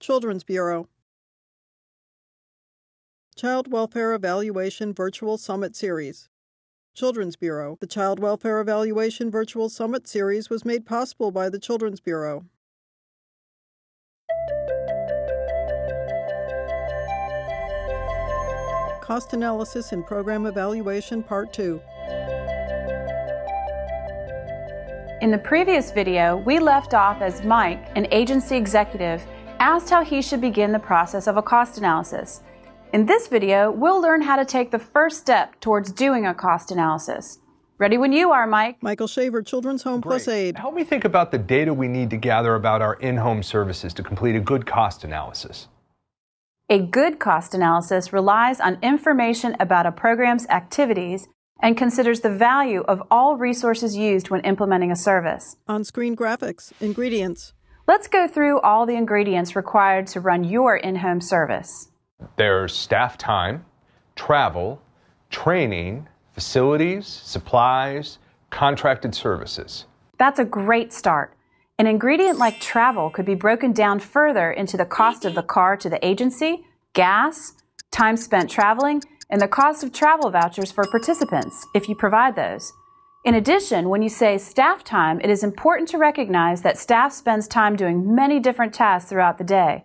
Children's Bureau. Child Welfare Evaluation Virtual Summit Series. Children's Bureau. The Child Welfare Evaluation Virtual Summit Series was made possible by the Children's Bureau. Cost Analysis and Program Evaluation Part 2. In the previous video, we left off as Mike, an agency executive, asked how he should begin the process of a cost analysis. In this video, we'll learn how to take the first step towards doing a cost analysis. Ready when you are, Mike. Michael Shaver, Children's Home Plus Great. Aid. Help me think about the data we need to gather about our in home services to complete a good cost analysis. A good cost analysis relies on information about a program's activities and considers the value of all resources used when implementing a service. On screen graphics. Ingredients. Let's go through all the ingredients required to run your in home service. There's staff time, travel, training, facilities, supplies, contracted services. That's a great start. An ingredient like travel could be broken down further into the cost of the car to the agency, gas, time spent traveling, and the cost of travel vouchers for participants, if you provide those. In addition, when you say staff time, it is important to recognize that staff spends time doing many different tasks throughout the day.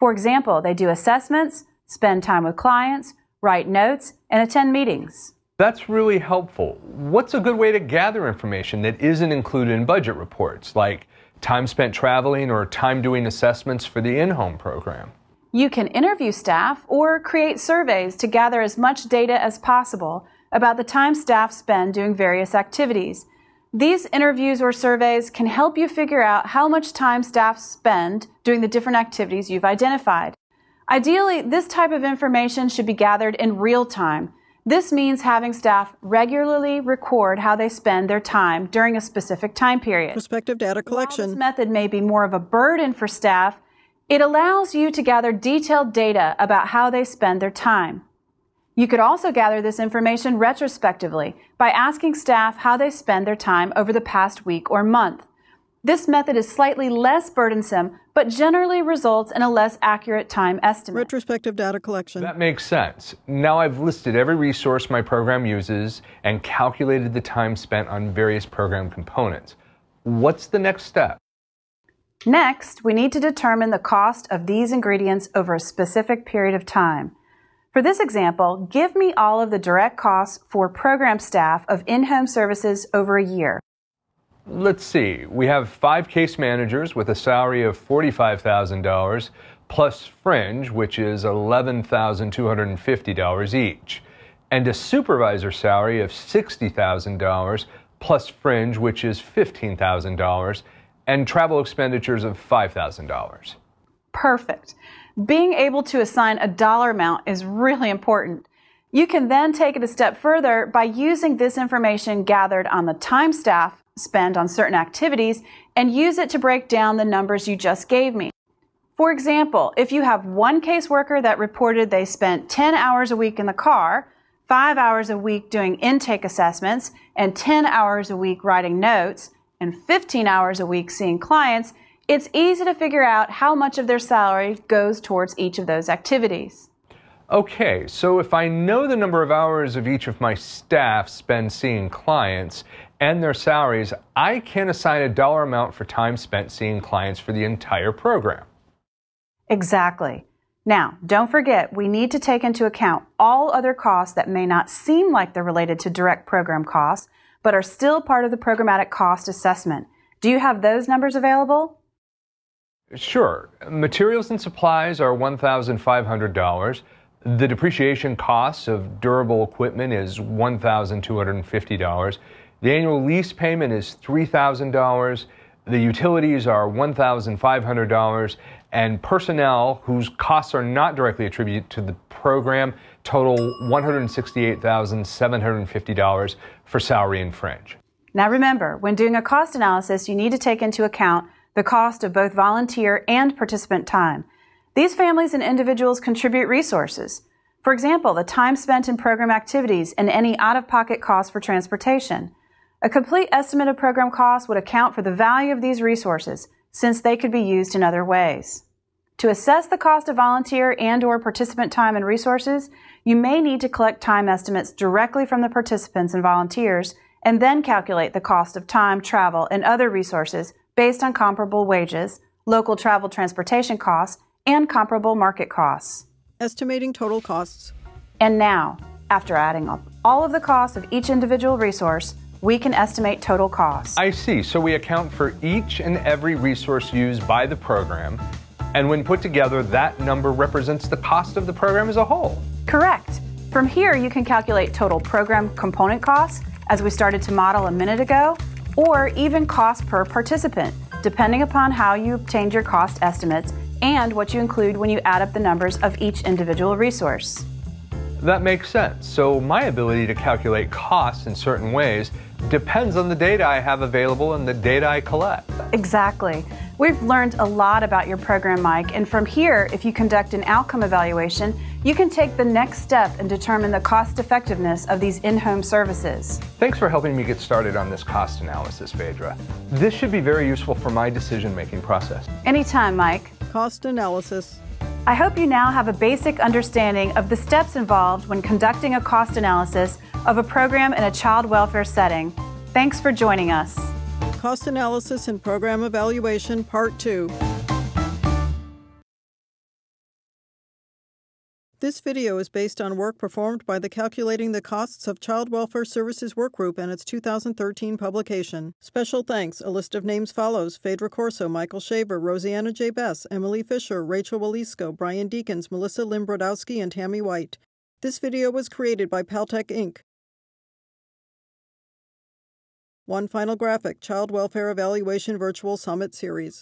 For example, they do assessments, spend time with clients, write notes, and attend meetings. That's really helpful. What's a good way to gather information that isn't included in budget reports, like time spent traveling or time doing assessments for the in home program? You can interview staff or create surveys to gather as much data as possible about the time staff spend doing various activities. These interviews or surveys can help you figure out how much time staff spend doing the different activities you've identified. Ideally, this type of information should be gathered in real time. This means having staff regularly record how they spend their time during a specific time period. Prospective data collection. While this collection. method may be more of a burden for staff, it allows you to gather detailed data about how they spend their time. You could also gather this information retrospectively by asking staff how they spend their time over the past week or month. This method is slightly less burdensome, but generally results in a less accurate time estimate. Retrospective data collection. That makes sense. Now I've listed every resource my program uses and calculated the time spent on various program components. What's the next step? Next, we need to determine the cost of these ingredients over a specific period of time. For this example, give me all of the direct costs for program staff of in-home services over a year. Let's see. We have five case managers with a salary of $45,000 plus fringe, which is $11,250 each, and a supervisor salary of $60,000 plus fringe, which is $15,000, and travel expenditures of $5,000. Perfect. Being able to assign a dollar amount is really important. You can then take it a step further by using this information gathered on the time staff spend on certain activities and use it to break down the numbers you just gave me. For example, if you have one caseworker that reported they spent 10 hours a week in the car, 5 hours a week doing intake assessments, and 10 hours a week writing notes, and 15 hours a week seeing clients, it's easy to figure out how much of their salary goes towards each of those activities. Okay, so if I know the number of hours of each of my staff spend seeing clients and their salaries, I can assign a dollar amount for time spent seeing clients for the entire program. Exactly. Now, don't forget, we need to take into account all other costs that may not seem like they're related to direct program costs, but are still part of the programmatic cost assessment. Do you have those numbers available? Sure, materials and supplies are $1,500. The depreciation costs of durable equipment is $1,250. The annual lease payment is $3,000. The utilities are $1,500. And personnel whose costs are not directly attributed to the program total $168,750 for salary and fringe. Now remember, when doing a cost analysis, you need to take into account the cost of both volunteer and participant time. These families and individuals contribute resources. For example, the time spent in program activities and any out of pocket costs for transportation. A complete estimate of program costs would account for the value of these resources since they could be used in other ways. To assess the cost of volunteer and or participant time and resources, you may need to collect time estimates directly from the participants and volunteers and then calculate the cost of time, travel, and other resources based on comparable wages, local travel transportation costs, and comparable market costs. Estimating total costs. And now, after adding up all of the costs of each individual resource, we can estimate total costs. I see. So we account for each and every resource used by the program, and when put together, that number represents the cost of the program as a whole. Correct. From here, you can calculate total program component costs, as we started to model a minute ago, or even cost per participant, depending upon how you obtained your cost estimates and what you include when you add up the numbers of each individual resource. That makes sense. So my ability to calculate costs in certain ways depends on the data I have available and the data I collect. Exactly. We've learned a lot about your program, Mike, and from here, if you conduct an outcome evaluation, you can take the next step and determine the cost effectiveness of these in home services. Thanks for helping me get started on this cost analysis, Phaedra. This should be very useful for my decision making process. Anytime, Mike. Cost analysis. I hope you now have a basic understanding of the steps involved when conducting a cost analysis of a program in a child welfare setting. Thanks for joining us. Cost Analysis and Program Evaluation, Part 2. This video is based on work performed by the Calculating the Costs of Child Welfare Services Workgroup and its 2013 publication. Special thanks. A list of names follows Phaedra Corso, Michael Shaver, Roseana J. Bess, Emily Fisher, Rachel Walisco, Brian Deakins, Melissa Lim Brodowski, and Tammy White. This video was created by Paltech Inc. One final graphic Child Welfare Evaluation Virtual Summit Series.